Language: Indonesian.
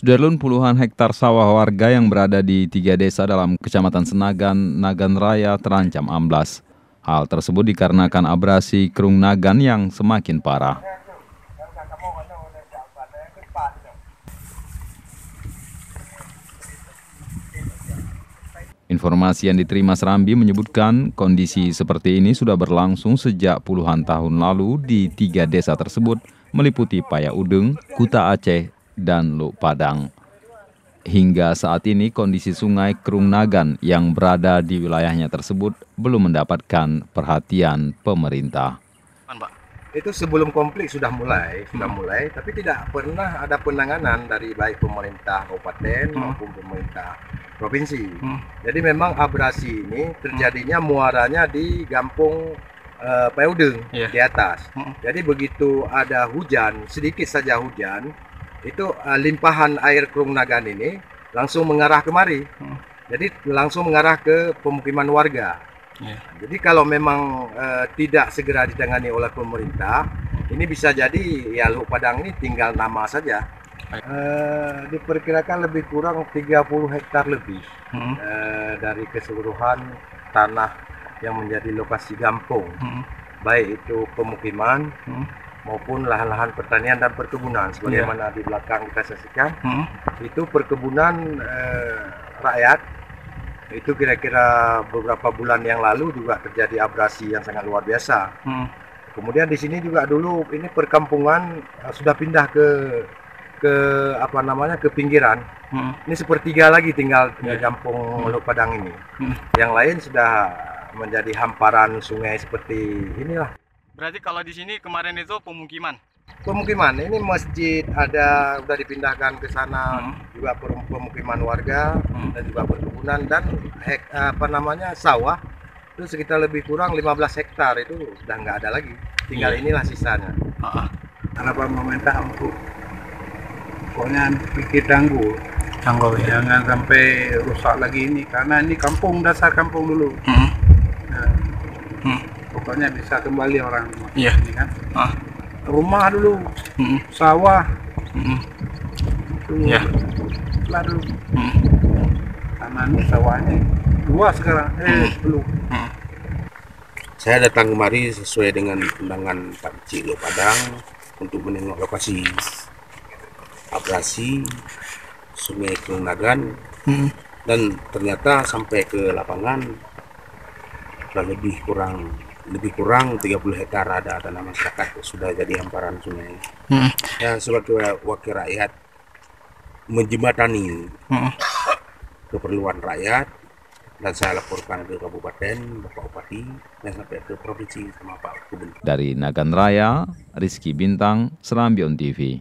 Sudarlun puluhan hektar sawah warga yang berada di tiga desa dalam Kecamatan Senagan, Nagan Raya terancam amblas. Hal tersebut dikarenakan abrasi kerung nagan yang semakin parah. Informasi yang diterima Serambi menyebutkan kondisi seperti ini sudah berlangsung sejak puluhan tahun lalu di tiga desa tersebut meliputi Paya Udeng, Kuta Aceh, dan Luk Padang. Hingga saat ini kondisi sungai Kerung Nagan yang berada di wilayahnya tersebut belum mendapatkan perhatian pemerintah. Itu sebelum konflik sudah mulai, sudah hmm. mulai, tapi tidak pernah ada penanganan dari baik pemerintah kabupaten hmm. maupun pemerintah provinsi. Hmm. Jadi memang abrasi ini terjadinya muaranya di Gampung uh, Peudeng yeah. di atas. Hmm. Jadi begitu ada hujan, sedikit saja hujan, itu uh, limpahan air Krung Nagan ini langsung mengarah kemari. Hmm. Jadi langsung mengarah ke pemukiman warga. Yeah. Jadi kalau memang uh, tidak segera ditangani oleh pemerintah, ini bisa jadi ya Luhuk Padang ini tinggal nama saja. Uh, diperkirakan lebih kurang 30 hektar lebih hmm. uh, dari keseluruhan tanah yang menjadi lokasi gampung, hmm. baik itu pemukiman, hmm maupun lahan-lahan pertanian dan perkebunan sebagaimana yeah. di belakang kita saksikan hmm. itu perkebunan eh, rakyat itu kira-kira beberapa bulan yang lalu juga terjadi abrasi yang sangat luar biasa hmm. kemudian di sini juga dulu ini perkampungan uh, sudah pindah ke ke apa namanya ke pinggiran hmm. ini sepertiga lagi tinggal yeah. di kampung hmm. Padang ini hmm. yang lain sudah menjadi hamparan sungai seperti inilah Berarti kalau di sini kemarin itu pemukiman? Pemukiman. Ini masjid ada sudah dipindahkan ke sana hmm. juga pemukiman warga hmm. dan juga perkebunan dan hek, apa namanya sawah itu sekitar lebih kurang 15 hektar itu sudah nggak ada lagi. Tinggal yeah. inilah sisanya. Uh -huh. Kenapa meminta untuk pokoknya pikir tangguh Tanggul ya. Jangan sampai rusak lagi ini karena ini kampung dasar kampung dulu. Hmm. Nah, hmm pokoknya bisa kembali orang iya. Ini kan? Ah. rumah dulu. Mm sawah. Mm ya. lah dulu. Mm tanah ini sawahnya. Dua sekarang. Eh mm. belum mm. saya datang kemari sesuai dengan undangan Pak Cilo Padang untuk menengok lokasi abrasi Sungai Kelundagan hmm. dan ternyata sampai ke lapangan lebih kurang lebih kurang 30 hektar ada tanah masyarakat sudah jadi hamparan sungai. Hmm. Ya sebagai wakil rakyat menjembatani hmm. keperluan rakyat dan saya laporkan ke kabupaten, Bapak Bupati, dan sampai ke provinsi sama Pak Gubernur. Dari Nagan Raya, Rizky Bintang, Serambion TV.